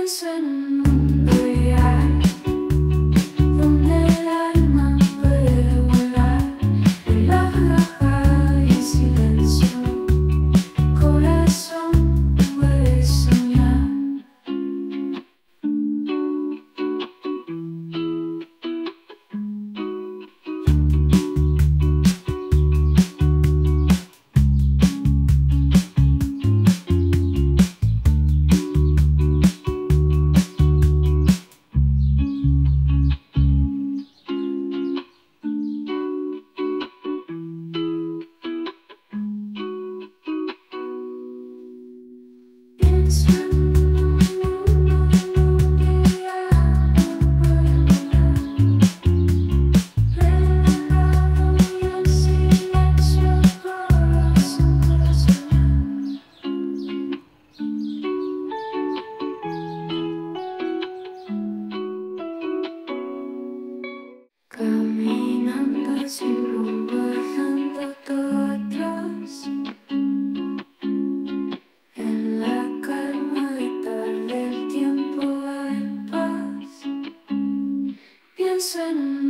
dancing It's true. Swim.